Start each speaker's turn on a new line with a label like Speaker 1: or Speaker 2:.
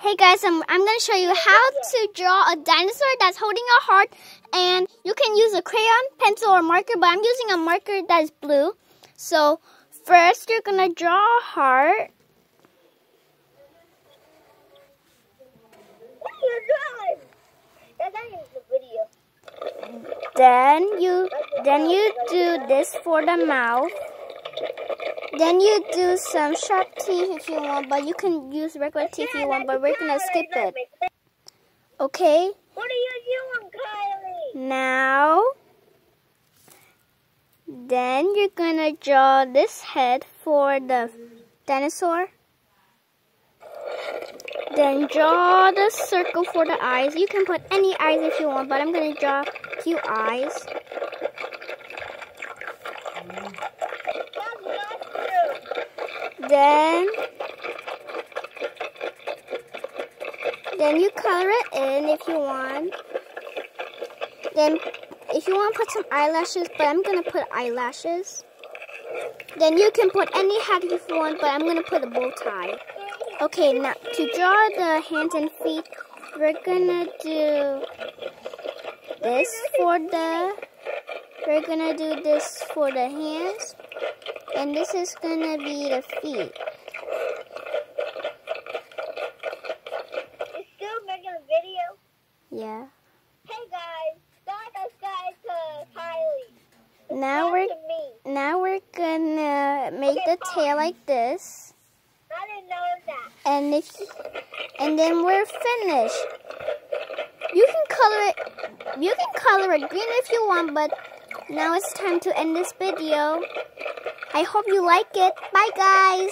Speaker 1: Hey guys, I'm, I'm going to show you how to draw a dinosaur that's holding a heart and you can use a crayon, pencil, or marker, but I'm using a marker that is blue. So first you're going to draw a heart. Then you then you do this for the mouth. Then you do some sharp teeth if you want, but you can use regular teeth if you want, but we're gonna skip it. Okay?
Speaker 2: What are you doing, Kylie?
Speaker 1: Now, then you're gonna draw this head for the dinosaur. Then draw the circle for the eyes. You can put any eyes if you want, but I'm gonna draw a few eyes. Then, then you color it in if you want. Then, if you want to put some eyelashes, but I'm going to put eyelashes. Then you can put any hat you want, but I'm going to put a bow tie. Okay, now to draw the hands and feet, we're to do this for the, we're to do this for the hands. And this is gonna be the feet.
Speaker 2: You still making a video?
Speaker 1: Yeah.
Speaker 2: Hey guys, start subscribe to Kylie.
Speaker 1: Now we're
Speaker 2: to me.
Speaker 1: now we're gonna make the tail like this.
Speaker 2: I didn't know that.
Speaker 1: And if and then we're finished. You can color it you can color it green if you want, but now it's time to end this video. I hope you like it. Bye guys.